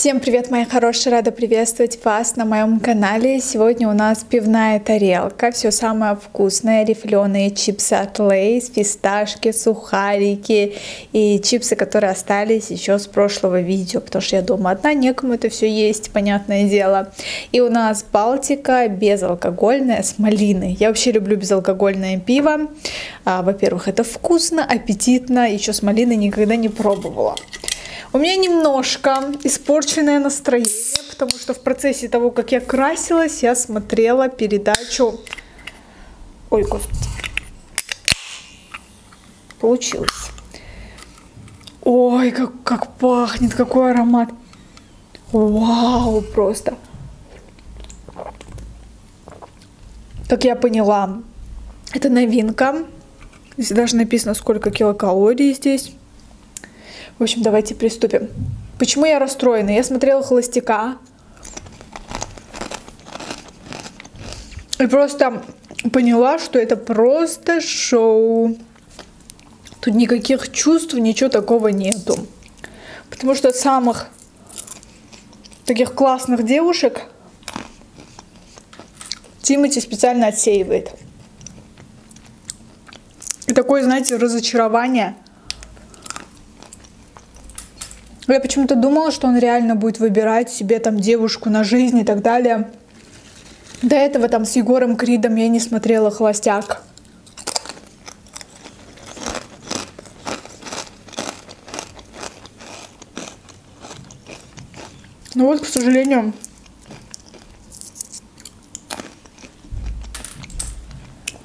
Всем привет, мои хорошие! Рада приветствовать вас на моем канале. Сегодня у нас пивная тарелка. Все самое вкусное. Рифленые чипсы от Лейс, фисташки, сухарики и чипсы, которые остались еще с прошлого видео. Потому что я дома одна, некому это все есть, понятное дело. И у нас Балтика безалкогольная с малиной. Я вообще люблю безалкогольное пиво. А, Во-первых, это вкусно, аппетитно. Еще с малиной никогда не пробовала. У меня немножко испорченное настроение, потому что в процессе того, как я красилась, я смотрела передачу... Ой, господи. Получилось. Ой, как, как пахнет, какой аромат. Вау, просто. Как я поняла, это новинка. Здесь даже написано, сколько килокалорий здесь. В общем, давайте приступим. Почему я расстроена? Я смотрела «Холостяка». И просто поняла, что это просто шоу. Тут никаких чувств, ничего такого нету. Потому что самых таких классных девушек Тимати специально отсеивает. И такое, знаете, разочарование – я почему-то думала, что он реально будет выбирать себе там девушку на жизнь и так далее. До этого там с Егором Кридом я не смотрела «Холостяк». Ну вот, к сожалению,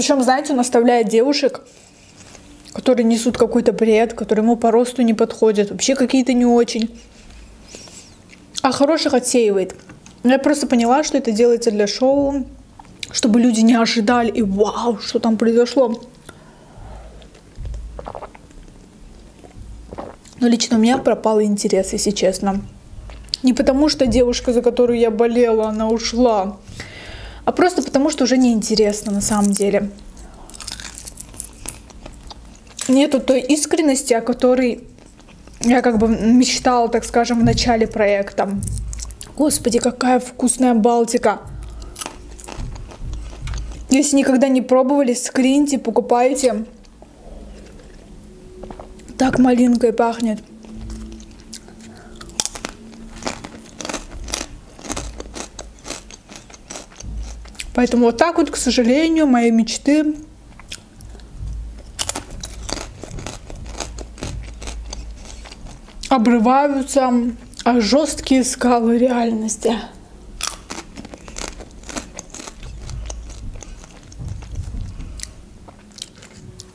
Причем, знаете, он оставляет девушек которые несут какой-то бред, которые ему по росту не подходят, вообще какие-то не очень. А хороших отсеивает. Я просто поняла, что это делается для шоу, чтобы люди не ожидали и вау, что там произошло. Но лично у меня пропал интерес, если честно. Не потому, что девушка, за которую я болела, она ушла, а просто потому, что уже неинтересно на самом деле нету той искренности, о которой я как бы мечтала, так скажем, в начале проекта. Господи, какая вкусная Балтика. Если никогда не пробовали, скриньте, покупайте. Так малинкой пахнет. Поэтому вот так вот, к сожалению, мои мечты обрываются а жесткие скалы реальности.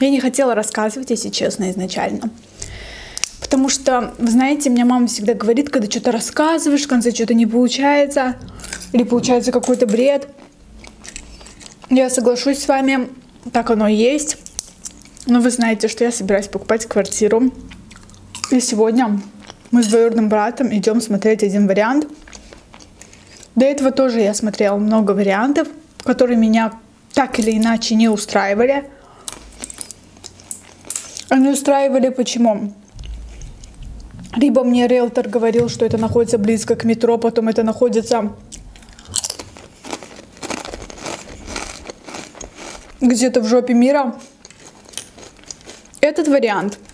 Я не хотела рассказывать, если честно, изначально. Потому что, вы знаете, мне мама всегда говорит, когда что-то рассказываешь, в конце что-то не получается, или получается какой-то бред. Я соглашусь с вами, так оно и есть. Но вы знаете, что я собираюсь покупать квартиру и сегодня мы с двоюродным братом идем смотреть один вариант. До этого тоже я смотрела много вариантов, которые меня так или иначе не устраивали. Они устраивали почему? Либо мне риэлтор говорил, что это находится близко к метро, потом это находится где-то в жопе мира. Этот вариант –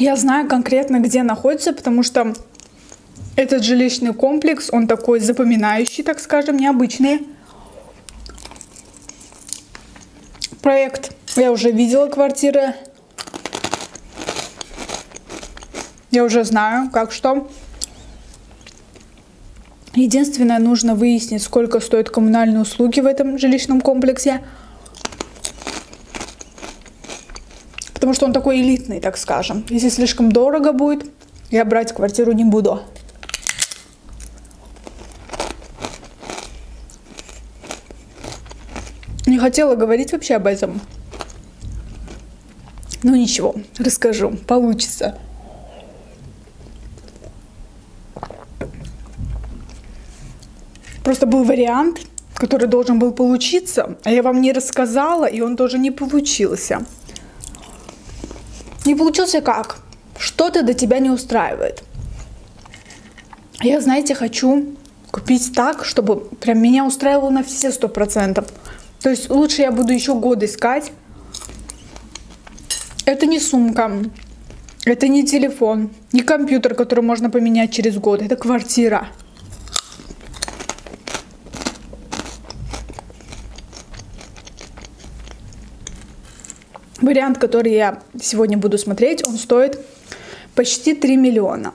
я знаю конкретно, где находится, потому что этот жилищный комплекс, он такой запоминающий, так скажем, необычный. Проект. Я уже видела квартиры. Я уже знаю, как что. Единственное, нужно выяснить, сколько стоят коммунальные услуги в этом жилищном комплексе. Потому что он такой элитный, так скажем. Если слишком дорого будет, я брать квартиру не буду. Не хотела говорить вообще об этом. Ну ничего, расскажу, получится. Просто был вариант, который должен был получиться, а я вам не рассказала, и он тоже не получился. Не получился как? Что-то до тебя не устраивает. Я, знаете, хочу купить так, чтобы прям меня устраивало на все сто процентов. То есть лучше я буду еще год искать. Это не сумка, это не телефон, не компьютер, который можно поменять через год. Это квартира. Вариант, который я сегодня буду смотреть, он стоит почти 3 миллиона.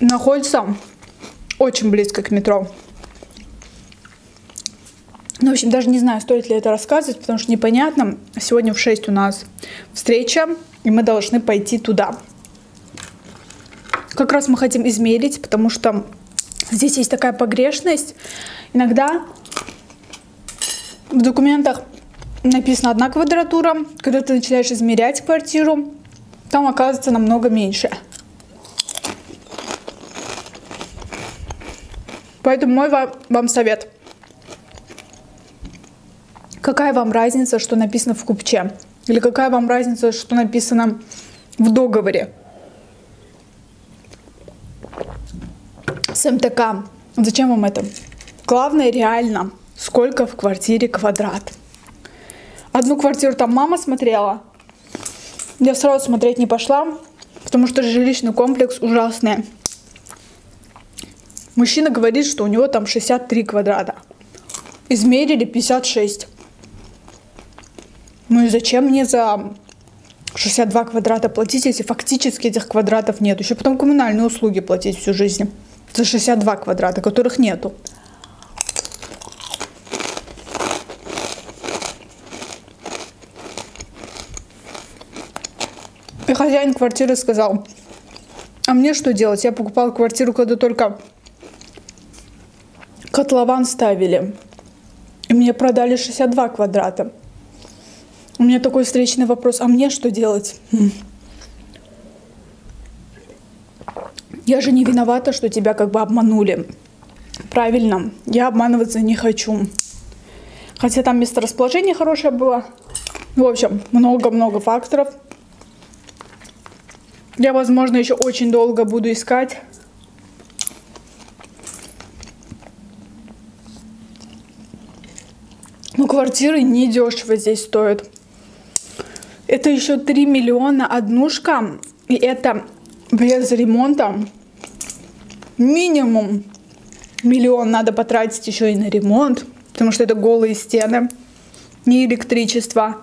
находится очень близко к метро. Ну, в общем, даже не знаю, стоит ли это рассказывать, потому что непонятно. Сегодня в 6 у нас встреча, и мы должны пойти туда. Как раз мы хотим измерить, потому что здесь есть такая погрешность. Иногда в документах написана одна квадратура, когда ты начинаешь измерять квартиру, там оказывается намного меньше. Поэтому мой вам, совет. Какая вам разница, что написано в купче? Или какая вам разница, что написано в договоре? С МТК. Зачем вам это? Главное реально, сколько в квартире квадрат. Одну квартиру там мама смотрела. Я сразу смотреть не пошла, потому что жилищный комплекс ужасный. Мужчина говорит, что у него там 63 квадрата. Измерили 56. Ну и зачем мне за 62 квадрата платить, если фактически этих квадратов нет? Еще потом коммунальные услуги платить всю жизнь. За 62 квадрата, которых нету. И хозяин квартиры сказал, а мне что делать? Я покупал квартиру, когда только котлован ставили. И мне продали 62 квадрата. У меня такой встречный вопрос, а мне что делать? Я же не виновата, что тебя как бы обманули. Правильно, я обманываться не хочу. Хотя там месторасположение хорошее было. В общем, много-много факторов. Я, возможно, еще очень долго буду искать Ну, квартиры недешево здесь стоят. Это еще 3 миллиона однушка. И это без ремонта. Минимум миллион надо потратить еще и на ремонт. Потому что это голые стены. Не электричество.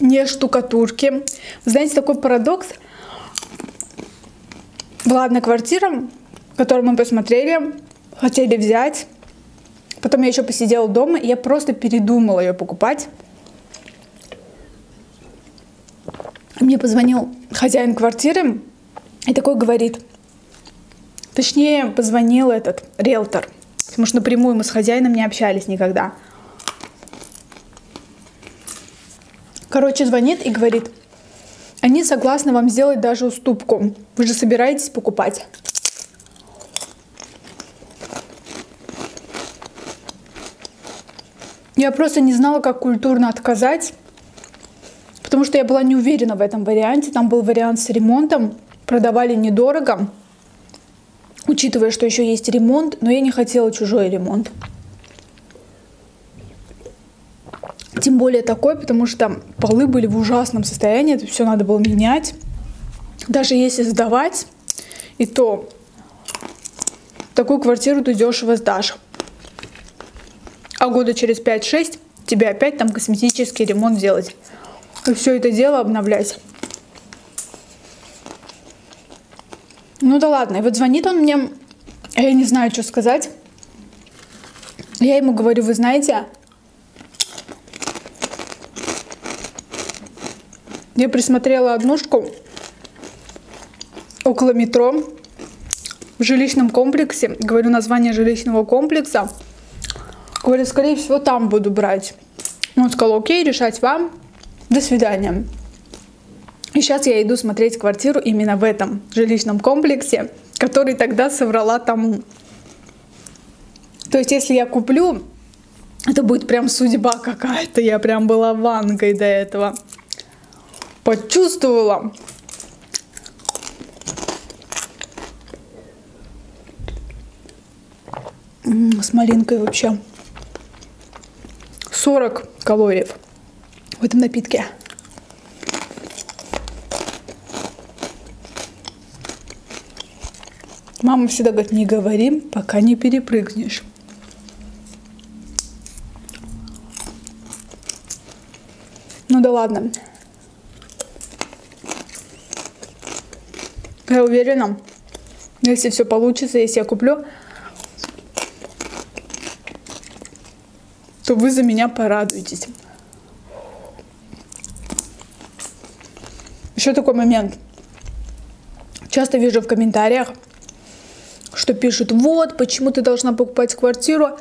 Не штукатурки. Знаете, такой парадокс. Была квартира, которую мы посмотрели, хотели взять. Потом я еще посидела дома, и я просто передумала ее покупать. Мне позвонил хозяин квартиры и такой говорит, точнее позвонил этот риэлтор, потому что напрямую мы с хозяином не общались никогда. Короче, звонит и говорит, они согласны вам сделать даже уступку. Вы же собираетесь покупать. Я просто не знала, как культурно отказать, потому что я была не уверена в этом варианте. Там был вариант с ремонтом, продавали недорого, учитывая, что еще есть ремонт, но я не хотела чужой ремонт. Тем более такой, потому что полы были в ужасном состоянии, это все надо было менять. Даже если сдавать, и то такую квартиру ты дешево сдашь а года через 5-6 тебе опять там косметический ремонт делать. Все это дело обновлять. Ну да ладно. И вот звонит он мне, я не знаю, что сказать. Я ему говорю, вы знаете, я присмотрела однушку около метро в жилищном комплексе. Говорю название жилищного комплекса. Говорю, скорее всего, там буду брать. Он сказал, окей, решать вам. До свидания. И сейчас я иду смотреть квартиру именно в этом жилищном комплексе, который тогда соврала тому. То есть, если я куплю, это будет прям судьба какая-то. Я прям была вангой до этого. Почувствовала. С малинкой вообще. 40 калорий в этом напитке. Мама всегда говорит, не говори, пока не перепрыгнешь. Ну да ладно. Я уверена, если все получится, если я куплю, то вы за меня порадуетесь. Еще такой момент. Часто вижу в комментариях, что пишут, вот, почему ты должна покупать квартиру,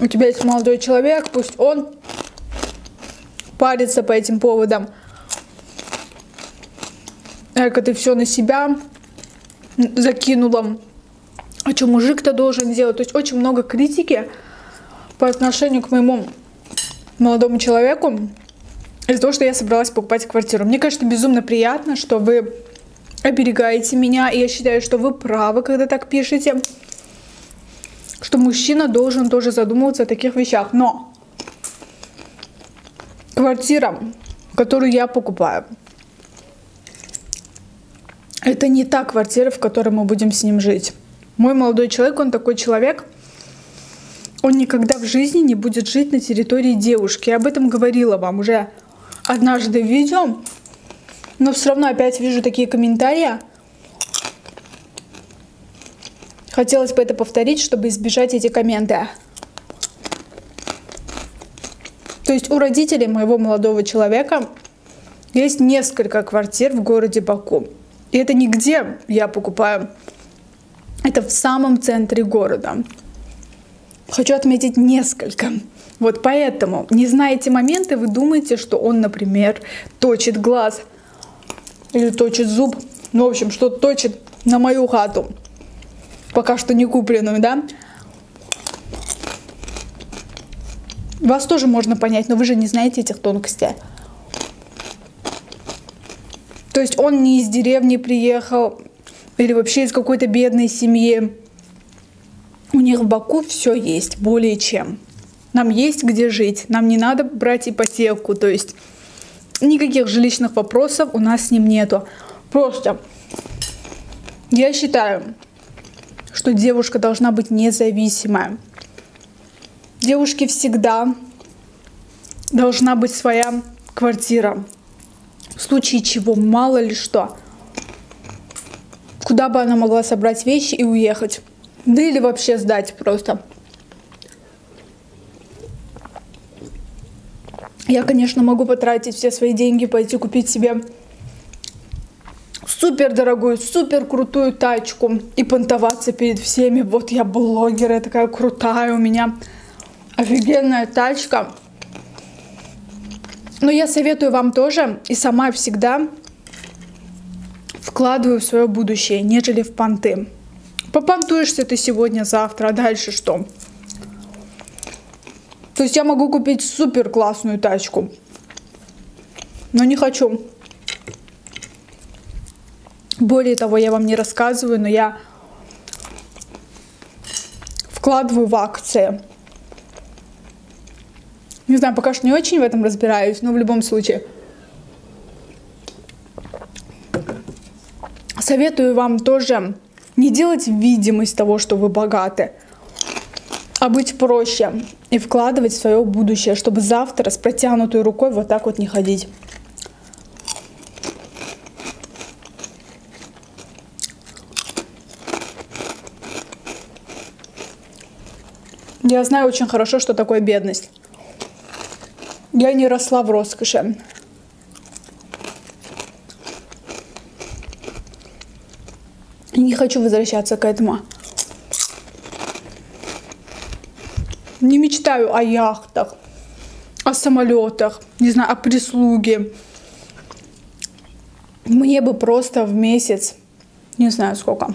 у тебя есть молодой человек, пусть он парится по этим поводам. Эка, ты все на себя закинула. А что мужик-то должен делать? То есть очень много критики по отношению к моему молодому человеку из-за того, что я собралась покупать квартиру. Мне, конечно, безумно приятно, что вы оберегаете меня. И я считаю, что вы правы, когда так пишете. Что мужчина должен тоже задумываться о таких вещах. Но квартира, которую я покупаю, это не та квартира, в которой мы будем с ним жить. Мой молодой человек, он такой человек, он никогда в жизни не будет жить на территории девушки. Я об этом говорила вам уже однажды в видео. Но все равно опять вижу такие комментарии. Хотелось бы это повторить, чтобы избежать эти комменты. То есть у родителей моего молодого человека есть несколько квартир в городе Баку. И это нигде я покупаю. Это в самом центре города. Хочу отметить несколько. Вот поэтому, не зная эти моменты, вы думаете, что он, например, точит глаз – или точит зуб. Ну, в общем, что точит на мою хату. Пока что не купленную, да? Вас тоже можно понять, но вы же не знаете этих тонкостей. То есть он не из деревни приехал или вообще из какой-то бедной семьи. У них в Баку все есть, более чем. Нам есть где жить, нам не надо брать ипотеку, то есть никаких жилищных вопросов у нас с ним нету. Просто я считаю, что девушка должна быть независимая. Девушке всегда должна быть своя квартира. В случае чего, мало ли что. Куда бы она могла собрать вещи и уехать. Да или вообще сдать просто. Я, конечно, могу потратить все свои деньги, пойти купить себе супер дорогую, супер крутую тачку и понтоваться перед всеми. Вот я блогер, я такая крутая, у меня офигенная тачка. Но я советую вам тоже и сама всегда вкладываю в свое будущее, нежели в понты. Попонтуешься ты сегодня, завтра, а дальше что? То есть я могу купить супер классную тачку, но не хочу. Более того, я вам не рассказываю, но я вкладываю в акции. Не знаю, пока что не очень в этом разбираюсь, но в любом случае. Советую вам тоже не делать видимость того, что вы богаты а быть проще и вкладывать в свое будущее, чтобы завтра с протянутой рукой вот так вот не ходить. Я знаю очень хорошо, что такое бедность. Я не росла в роскоши. не хочу возвращаться к этому. Не мечтаю о яхтах, о самолетах, не знаю, о прислуге. Мне бы просто в месяц, не знаю сколько,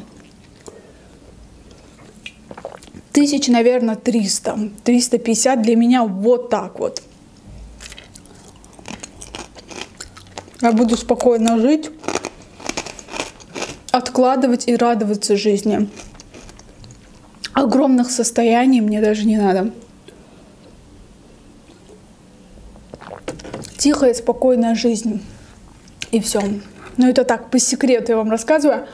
Тысяч, наверное, 300. 350 для меня вот так вот. Я буду спокойно жить, откладывать и радоваться жизни. Огромных состояний мне даже не надо. Тихая, спокойная жизнь. И все. Но это так, по секрету я вам рассказываю.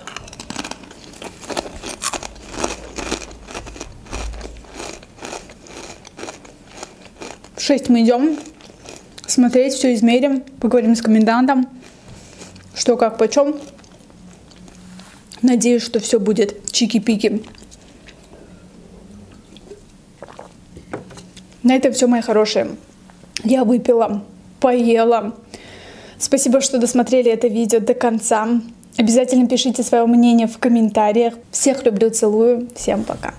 В 6 мы идем смотреть, все измерим, поговорим с комендантом, что как почем. Надеюсь, что все будет чики-пики. На этом все, мои хорошие. Я выпила, поела. Спасибо, что досмотрели это видео до конца. Обязательно пишите свое мнение в комментариях. Всех люблю, целую. Всем пока.